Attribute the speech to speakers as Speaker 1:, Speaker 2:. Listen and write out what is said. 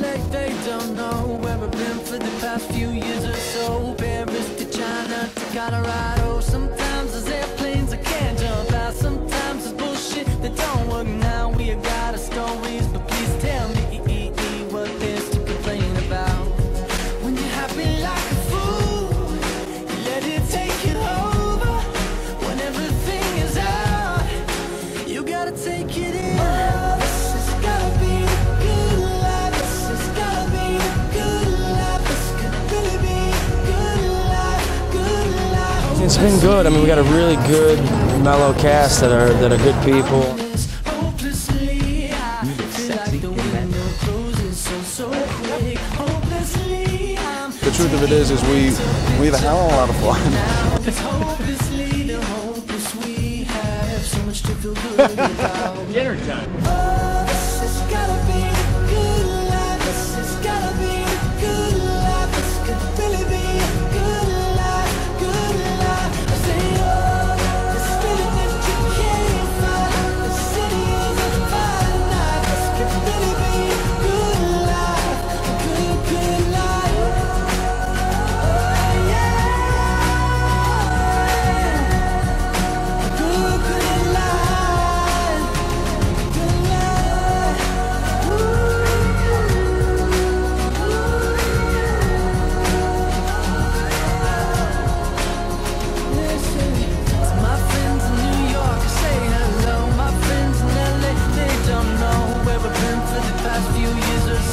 Speaker 1: like they don't know. Where I've been for the past few years or so. Paris to China to Colorado.
Speaker 2: It's been good. I mean, we got a really good, mellow cast that are that are good people.
Speaker 1: The
Speaker 3: truth of it is, is we we've had a lot of fun.
Speaker 4: Dinner time.